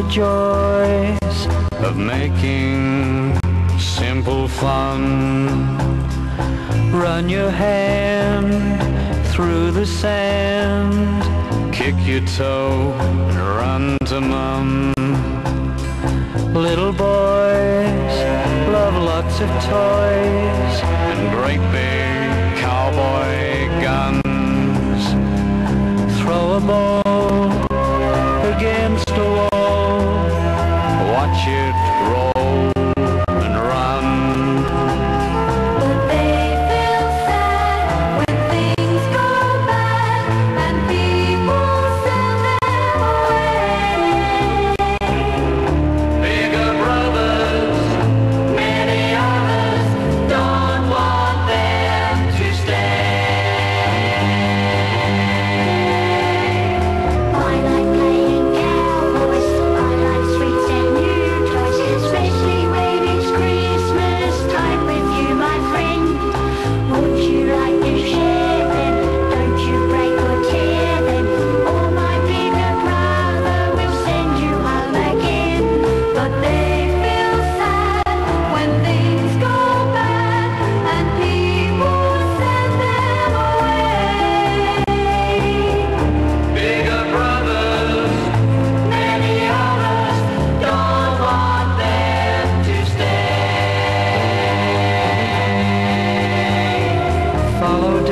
joys of making simple fun. Run your hand through the sand, kick your toe and run to mum. Little boys love lots of toys and great big cowboy guns. Throw a ball it roll follow